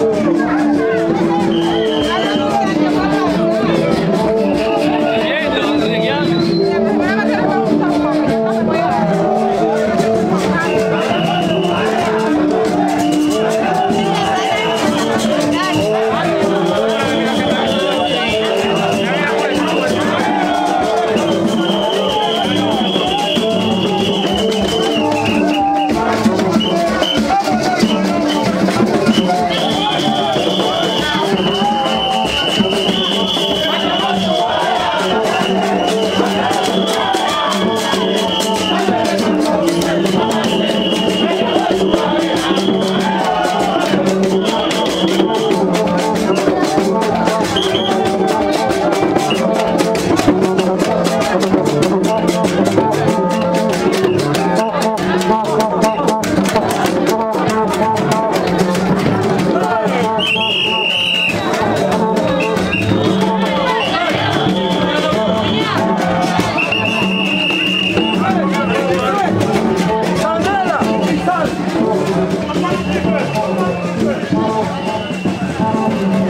Gracias. Thank you.